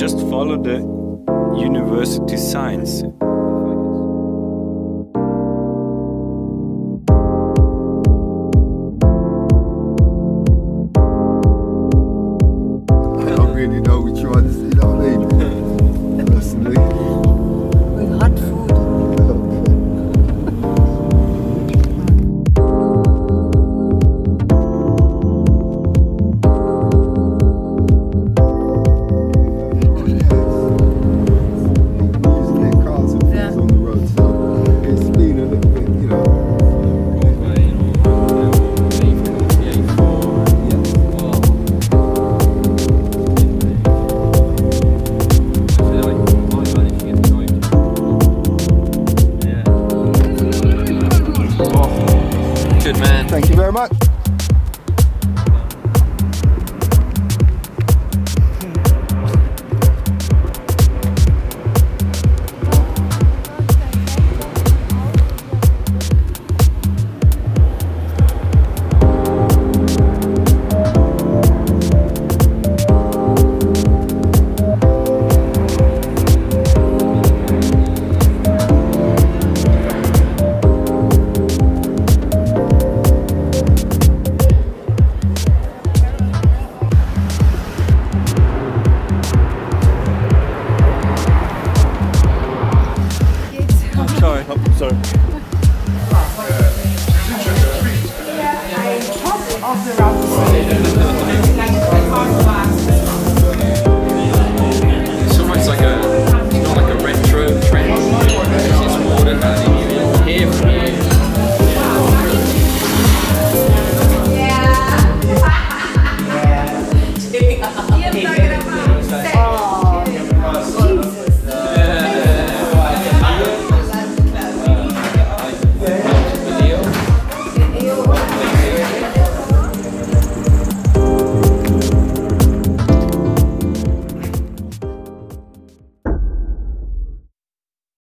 just follow the university signs. man. Thank you very much. Oh, sorry.